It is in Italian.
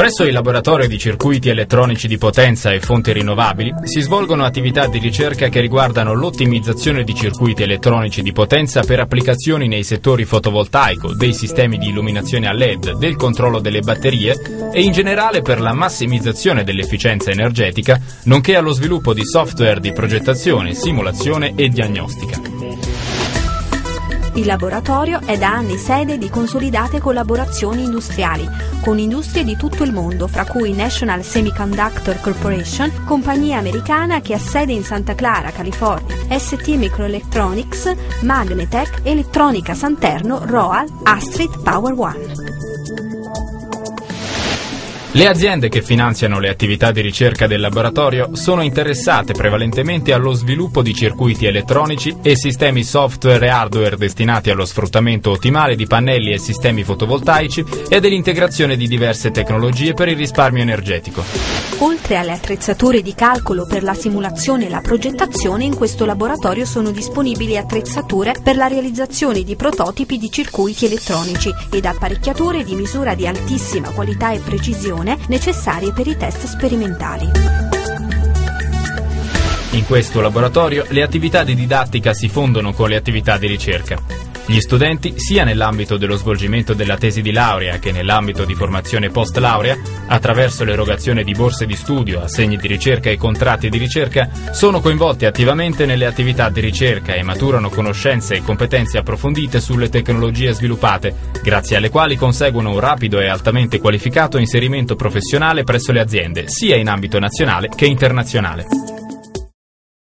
Presso il laboratorio di circuiti elettronici di potenza e fonti rinnovabili si svolgono attività di ricerca che riguardano l'ottimizzazione di circuiti elettronici di potenza per applicazioni nei settori fotovoltaico, dei sistemi di illuminazione a LED, del controllo delle batterie e in generale per la massimizzazione dell'efficienza energetica, nonché allo sviluppo di software di progettazione, simulazione e diagnostica. Il laboratorio è da anni sede di consolidate collaborazioni industriali con industrie di tutto il mondo, fra cui National Semiconductor Corporation, compagnia americana che ha sede in Santa Clara, California, ST Microelectronics, Magnetech, Elettronica Santerno, Roal, Astrid, Power One. Le aziende che finanziano le attività di ricerca del laboratorio sono interessate prevalentemente allo sviluppo di circuiti elettronici e sistemi software e hardware destinati allo sfruttamento ottimale di pannelli e sistemi fotovoltaici e dell'integrazione di diverse tecnologie per il risparmio energetico. Oltre alle attrezzature di calcolo per la simulazione e la progettazione, in questo laboratorio sono disponibili attrezzature per la realizzazione di prototipi di circuiti elettronici ed apparecchiature di misura di altissima qualità e precisione necessarie per i test sperimentali. Questo laboratorio le attività di didattica si fondono con le attività di ricerca. Gli studenti, sia nell'ambito dello svolgimento della tesi di laurea che nell'ambito di formazione post laurea, attraverso l'erogazione di borse di studio, assegni di ricerca e contratti di ricerca, sono coinvolti attivamente nelle attività di ricerca e maturano conoscenze e competenze approfondite sulle tecnologie sviluppate, grazie alle quali conseguono un rapido e altamente qualificato inserimento professionale presso le aziende, sia in ambito nazionale che internazionale.